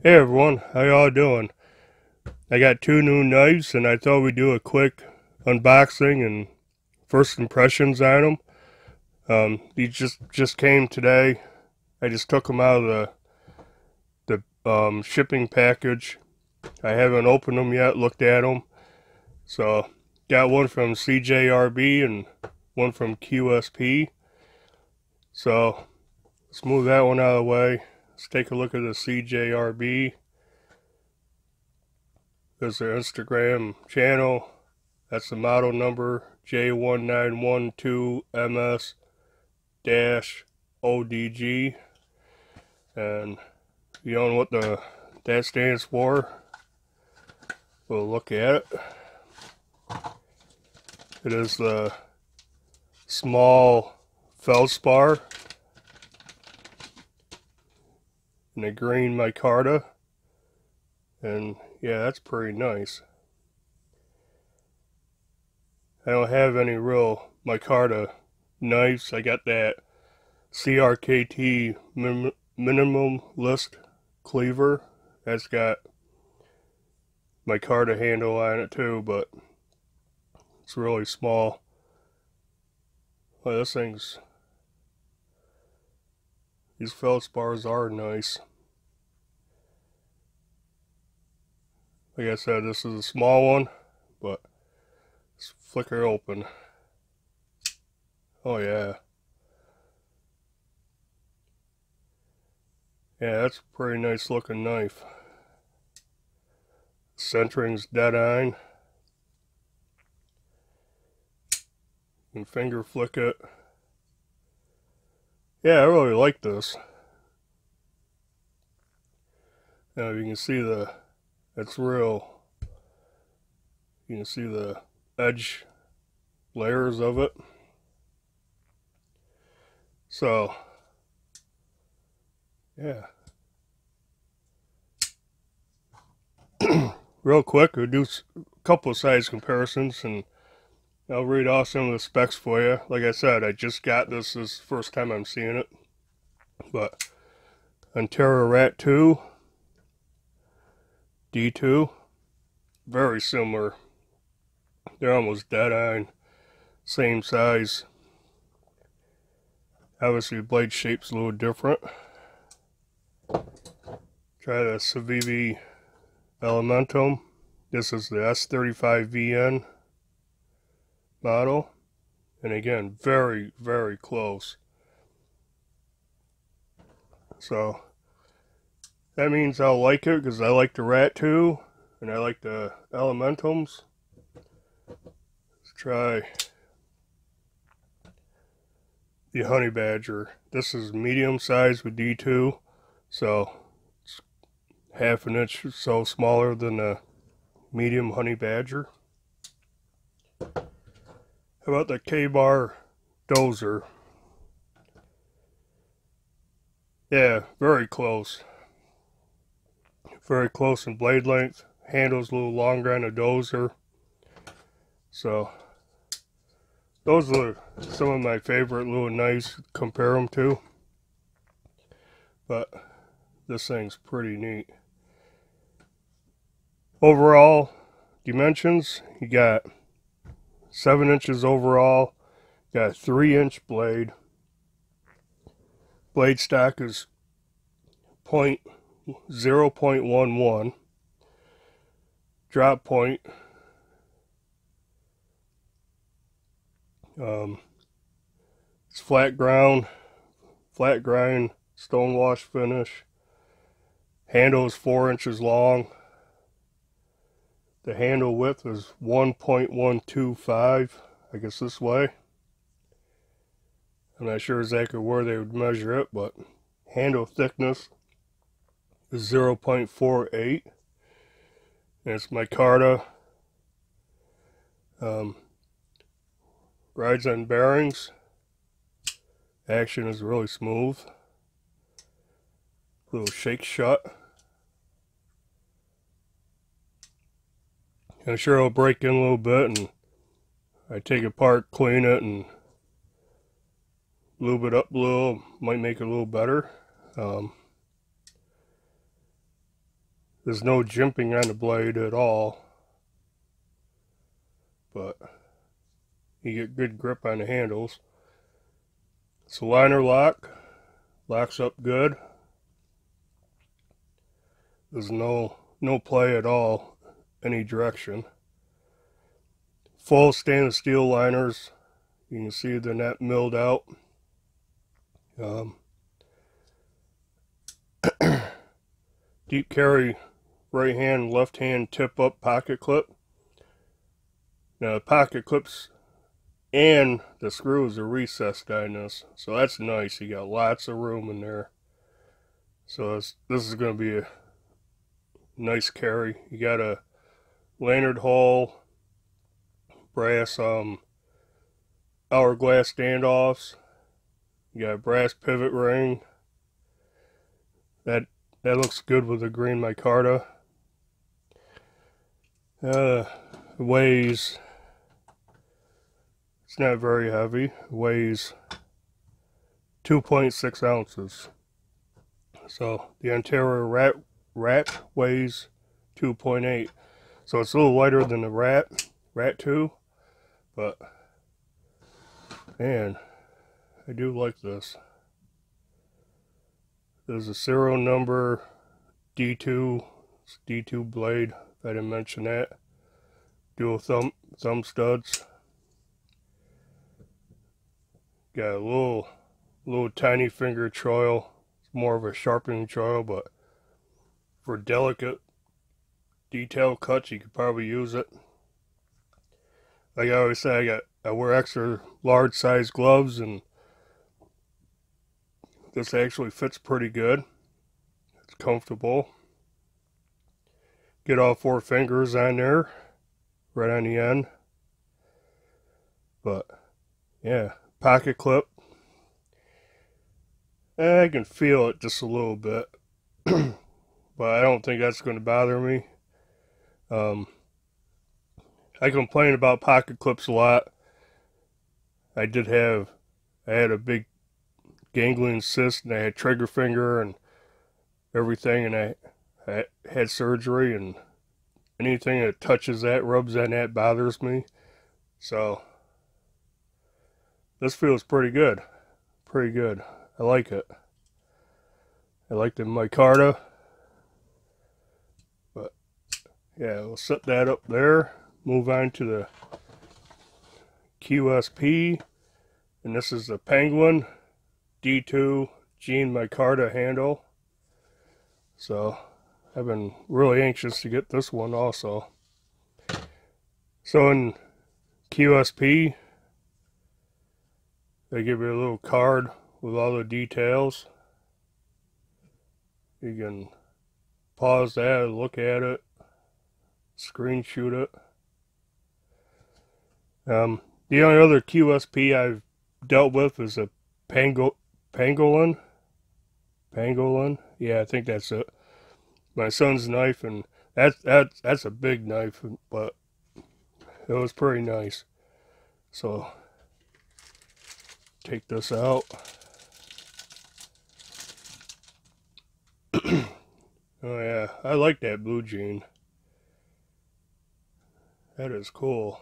Hey everyone, how y'all doing? I got two new knives and I thought we'd do a quick unboxing and first impressions on them. Um, these just just came today. I just took them out of the the um, shipping package. I haven't opened them yet, looked at them. So got one from CJRB and one from QSP. So let's move that one out of the way. Let's take a look at the CJRB. There's their Instagram channel. That's the model number J1912MS-ODG. And you know what the that stands for, we'll look at it. It is the small feldspar in a green micarta. And yeah, that's pretty nice. I don't have any real micarta knives. I got that CRKT min minimum list cleaver. That's got micarta handle on it too, but it's really small. Well, this thing's these feldspars are nice. Like I said, this is a small one, but let's flicker open. Oh yeah. Yeah, that's a pretty nice looking knife. Centering's dead on. And finger flick it. Yeah, I really like this. Now you can see the, it's real, you can see the edge layers of it. So, yeah. Real quick, we'll do a couple of size comparisons and I'll read off some of the specs for you. Like I said, I just got this. This is the first time I'm seeing it. But Ontario Rat 2, D2, very similar. They're almost dead on, same size. Obviously, blade shape's a little different. Try the Civivi Elementum. This is the S35VN model. And again, very, very close. So, that means I'll like it because I like the Rat 2 and I like the Elementums. Let's try the Honey Badger. This is medium size with D2, so it's half an inch or so smaller than the medium Honey Badger. How about the Ka-Bar dozer? Yeah, very close. Very close in blade length. Handle's a little longer on a dozer. So, those are some of my favorite little knives to compare them to. But this thing's pretty neat. Overall dimensions, you got seven inches overall. Got a three inch blade. Blade stock is point zero point one one. Drop point. Um, it's flat ground, flat grind, stone wash finish. Handle is four inches long. The handle width is 1.125, I guess this way. I'm not sure exactly where they would measure it, but handle thickness is 0.48. And it's micarta. Um, rides on bearings. Action is really smooth. Little shake shut. I'm sure it'll break in a little bit and I take it apart, clean it and lube it up a little, might make it a little better. Um, there's no jimping on the blade at all. But you get good grip on the handles. It's a liner lock. Locks up good. There's no no play at all any direction. Full stainless steel liners. You can see they're not milled out. Um, deep carry right hand, left hand tip up pocket clip. Now the pocket clips and the screws are recessed on this, so that's nice. You got lots of room in there. So this, this is going to be a nice carry. You got a lanyard hole, brass um, hourglass standoffs. You got a brass pivot ring. That that looks good with the green micarta. Uh, weighs. It's not very heavy. Weighs 2.6 ounces. So the Ontario rat rat weighs 2.8. So it's a little lighter than the rat rat 2, but man, I do like this. There's a serial number D2, It's D2 blade. I didn't mention that. Dual thumb thumb studs. Got a little, little tiny finger choil. It's more of a sharpening choil, but for delicate detail cuts, you could probably use it. Like I always say, I got I wear extra large size gloves and this actually fits pretty good. It's comfortable. Get all four fingers on there, right on the end. But, yeah, pocket clip. I can feel it just a little bit. but I don't think that's going to bother me. Um, I complain about pocket clips a lot. I did have, I had a big ganglion cyst and I had trigger finger and everything and I, Had surgery and anything that touches that, rubs on that bothers me. So this feels pretty good. Pretty good. I like it. I like the micarta. But yeah, we'll set that up there. Move on to the QSP. And this is the Penguin D2 Jean Micarta handle. So I've been really anxious to get this one also. So in QSP, they give you a little card with all the details. You can pause that, look at it, screenshot it. Um, the only other QSP I've dealt with is a Pango Pangolin. Pangolin. Yeah, I think that's it. My son's knife, and that's that that's a big knife, but it was pretty nice. So take this out. oh yeah, I like that blue jean. That is cool.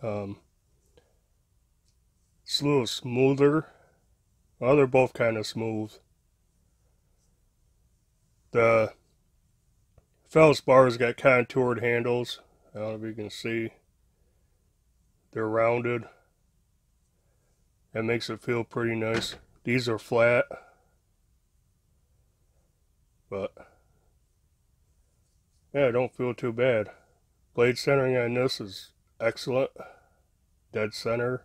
Um, it's a little smoother. Well, they're both kind of smooth. The feldspars got contoured handles. I don't know if you can see. They're rounded. That makes it feel pretty nice. These are flat. But, yeah, I don't feel too bad. Blade centering on this is excellent. Dead center.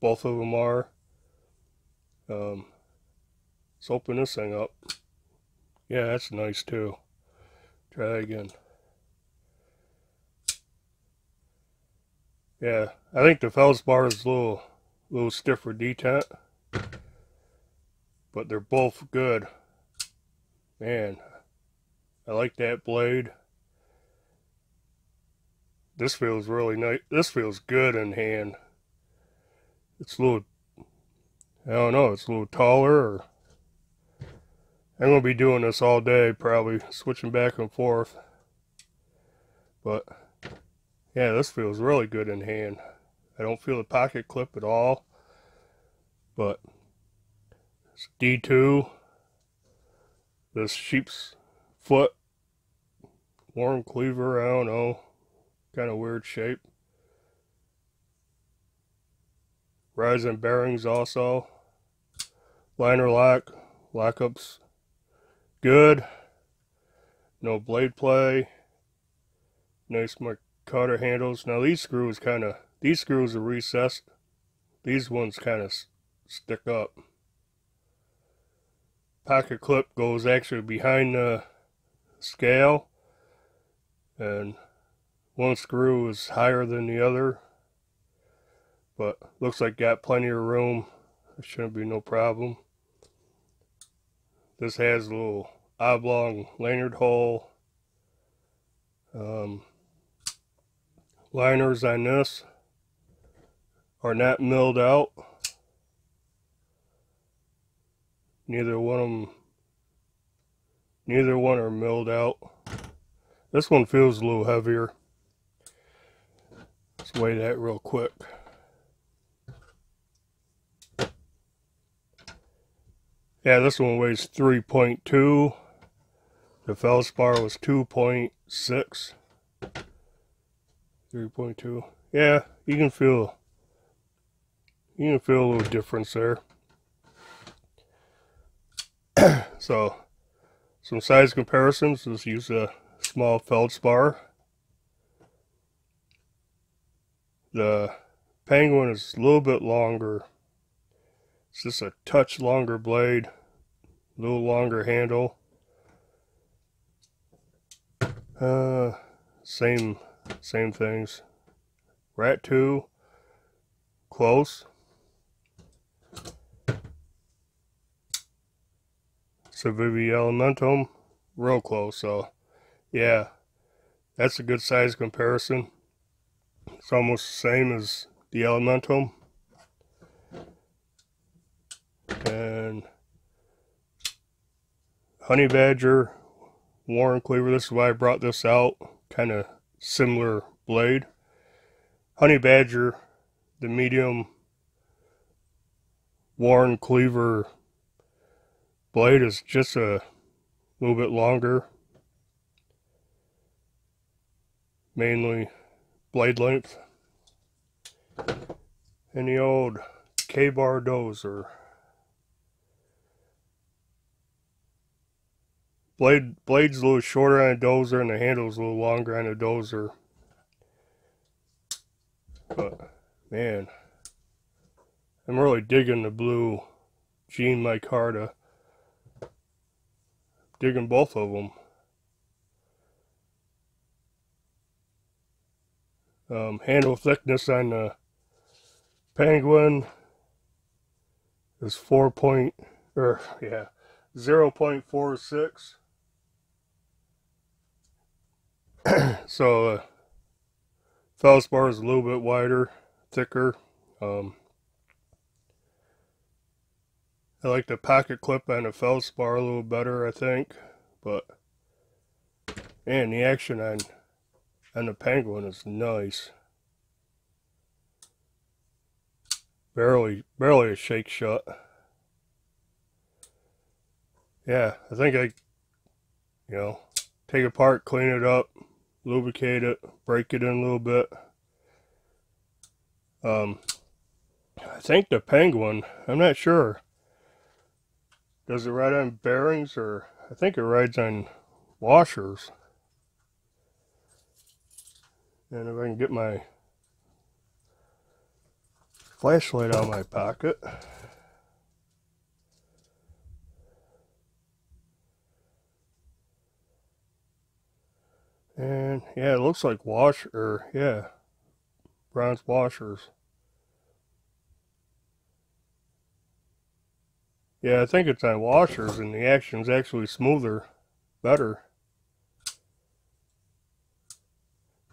Both of them are. Um, let's open this thing up. Yeah, that's nice too. Try again. Yeah, I think the feldspar is a little, little stiffer detent. But they're both good. Man, I like that blade. This feels really nice. This feels good in hand. It's a little, I don't know, it's a little taller or I'm going to be doing this all day, probably switching back and forth. But, yeah, this feels really good in hand. I don't feel the pocket clip at all. But, it's D2. This sheep's foot. Wharncliffe, I don't know. Kind of weird shape. Rising bearings also. Liner lock. Lockups good. No blade play. Nice cutter handles. Now these screws kind of, these screws are recessed. These ones kind of stick up. Pocket clip goes actually behind the scale. And one screw is higher than the other. But looks like got plenty of room. There shouldn't be no problem. This has a little oblong lanyard hole. Um, liners on this are not milled out. Neither one of them, neither one are milled out. This one feels a little heavier. Let's weigh that real quick. Yeah, this one weighs 3.2. The feldspar was 2.6. 3.2. Yeah, you can feel you can feel a little difference there. so, some size comparisons. Let's use a small feldspar. The penguin is a little bit longer it's just a touch longer blade, a little longer handle. Uh, same, same things. Rat 2, close. Civivi Elementum, real close. So, yeah, that's a good size comparison. It's almost the same as the Elementum. And honey badger Wharncliffe this is why i brought this out kind of similar blade. Honey badger the medium Wharncliffe blade is just a little bit longer. Mainly blade length. And the old Ka-Bar dozer Blade blade's a little shorter on a dozer and the handle's a little longer on a dozer. But man, I'm really digging the blue Jean micarta. Digging both of them. Um, handle thickness on the Penguin is 4 point, or yeah, 0 0.46. so uh, feldspar is a little bit wider, thicker. Um, I like the pocket clip on the feldspar a little better, I think. But and the action on on the penguin is nice. Barely, barely a shake shut. Yeah, I think I, you know, take it apart, clean it up, lubricate it, break it in a little bit. Um, I think the Penguin, I'm not sure. Does it ride on bearings or I think it rides on washers. And if I can get my flashlight out of my pocket. And yeah, it looks like wash or yeah, bronze washers. Yeah, I think it's on washers and the action's actually smoother, better.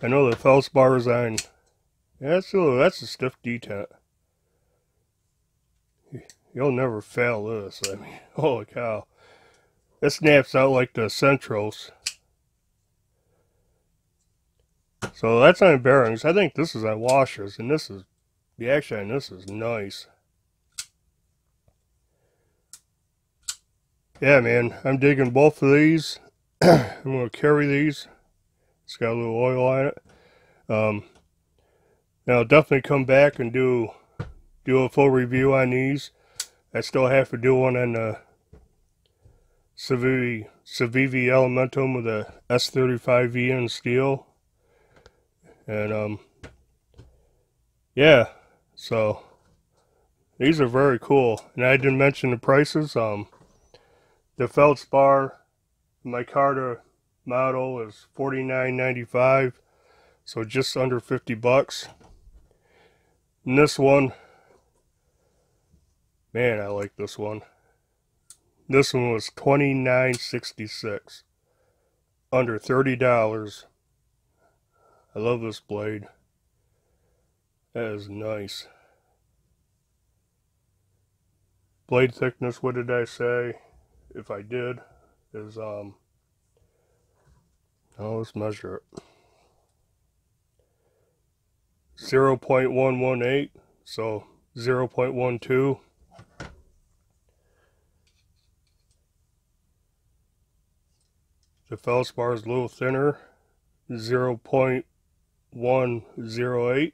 I know the feldspar is on, yeah, that's a, that's a stiff detent. You'll never fail this, I mean, holy cow. It snaps out like the Centros. So that's on bearings. I think this is on washers, and this is the action on this is nice. Yeah, man, I'm digging both of these. I'm going to carry these. It's got a little oil on it. Um, now, I'll definitely come back and do do a full review on these. I still have to do one on the Civivi, Civivi Elementum with a S35VN steel. And, um, yeah, so these are very cool. And I didn't mention the prices. Um, the Feldspar micarta model is $49.95, so just under 50 bucks. And this one, man, I like this one. This one was $29.66, under $30. I love this blade. That is nice. Blade thickness, what did I say? If I did, is, um, oh, let's measure it. 0 0.118, so 0 0.12. The feldspar is a little thinner, 0 0.108,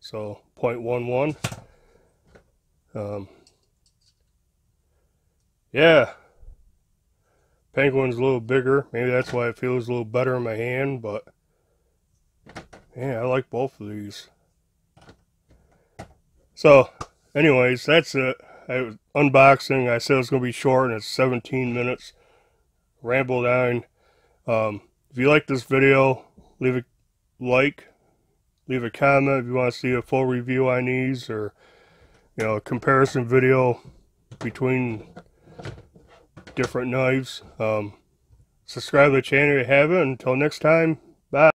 so 0.11. Um, yeah, Penguin's a little bigger. Maybe that's why it feels a little better in my hand, but yeah, I like both of these. So, anyways, that's it. I was unboxing. I said it was going to be short, and it's 17 minutes. Ramble down. Um, if you like this video, leave a like, leave a comment if you want to see a full review on these, or you know, a comparison video between different knives. Um, subscribe to the channel if you haven't. Until next time, bye.